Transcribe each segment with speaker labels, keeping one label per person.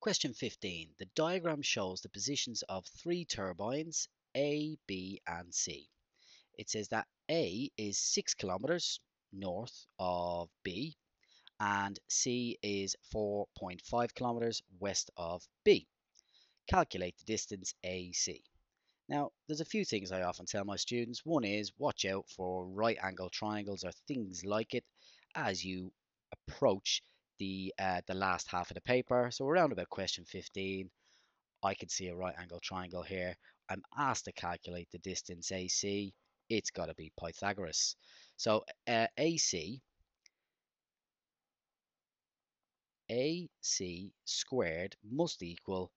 Speaker 1: Question 15. The diagram shows the positions of three turbines, A, B and C. It says that A is 6 kilometers north of B and C is 4.5 kilometers west of B. Calculate the distance AC. Now, there's a few things I often tell my students. One is watch out for right angle triangles or things like it as you approach the uh, the last half of the paper. So around about question 15, I can see a right angle triangle here. I'm asked to calculate the distance AC. It's got to be Pythagoras. So uh, AC, AC squared must equal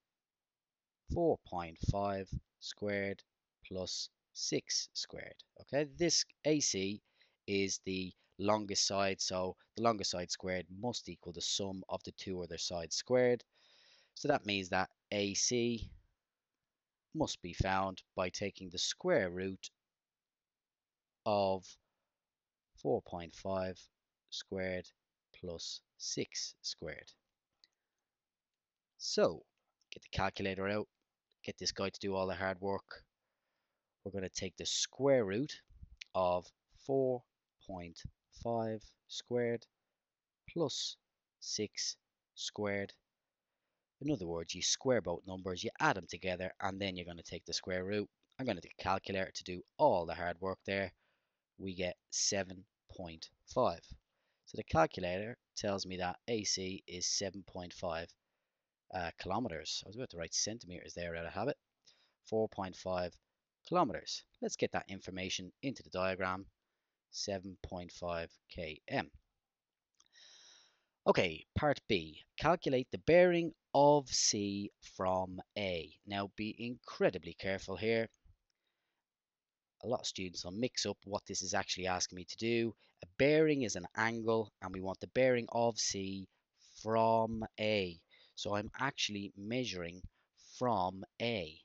Speaker 1: 4.5 squared plus 6 squared. Okay, this AC is the longest side. So the longest side squared must equal the sum of the two other sides squared. So that means that AC must be found by taking the square root of 4.5 squared plus 6 squared. So get the calculator out, get this guy to do all the hard work. We're going to take the square root of 4 5 squared plus 6 squared. In other words, you square both numbers, you add them together, and then you're going to take the square root. I'm going to take a calculator to do all the hard work there. We get 7.5. So the calculator tells me that AC is 7.5 uh, kilometers. I was about to write centimeters there out of habit. 4.5 kilometers. Let's get that information into the diagram 7.5 km. Okay, part B. Calculate the bearing of C from A. Now be incredibly careful here. A lot of students will mix up what this is actually asking me to do. A bearing is an angle and we want the bearing of C from A. So I'm actually measuring from A.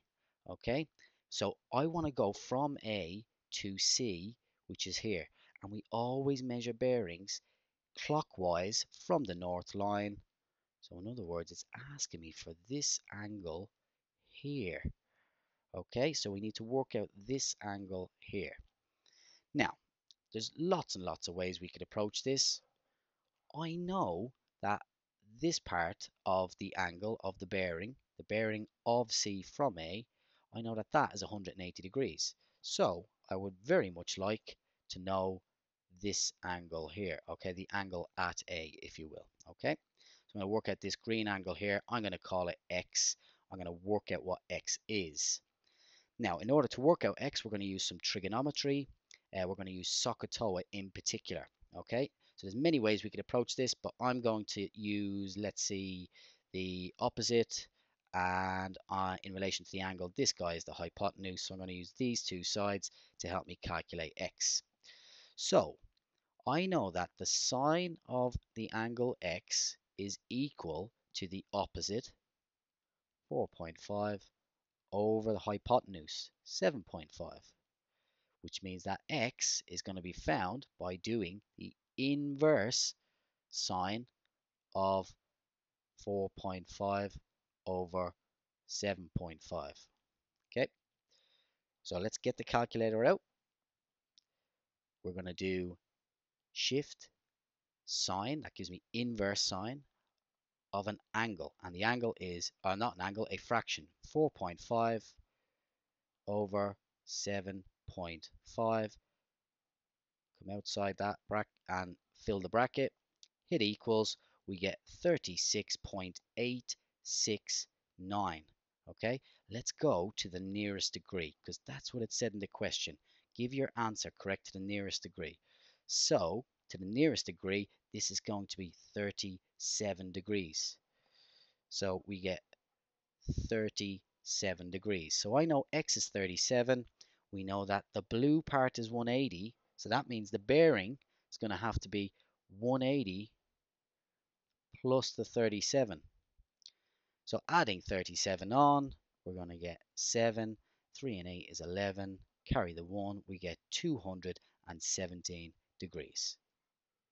Speaker 1: Okay, so I want to go from A to C, which is here and we always measure bearings clockwise from the north line. So in other words, it's asking me for this angle here. Okay, so we need to work out this angle here. Now, there's lots and lots of ways we could approach this. I know that this part of the angle of the bearing, the bearing of C from A, I know that that is 180 degrees. So I would very much like to know this angle here, okay, the angle at A, if you will, okay. So I'm going to work out this green angle here. I'm going to call it X. I'm going to work out what X is. Now, in order to work out X, we're going to use some trigonometry. Uh, we're going to use SOHCAHTOA in particular, okay. So there's many ways we could approach this, but I'm going to use, let's see, the opposite and uh, in relation to the angle, this guy is the hypotenuse. So I'm going to use these two sides to help me calculate X. So I know that the sine of the angle x is equal to the opposite 4.5 over the hypotenuse 7.5 which means that x is going to be found by doing the inverse sine of 4.5 over 7.5 okay? So let's get the calculator out. We're going to do shift sine, that gives me inverse sine of an angle. And the angle is, or uh, not an angle, a fraction. 4.5 over 7.5. Come outside that bracket and fill the bracket. Hit equals, we get 36.869. Okay, let's go to the nearest degree because that's what it said in the question. Give your answer correct to the nearest degree. So to the nearest degree, this is going to be 37 degrees. So we get 37 degrees. So I know x is 37. We know that the blue part is 180. So that means the bearing is going to have to be 180 plus the 37. So adding 37 on, we're going to get 7. 3 and 8 is 11. Carry the 1, we get 217 degrees.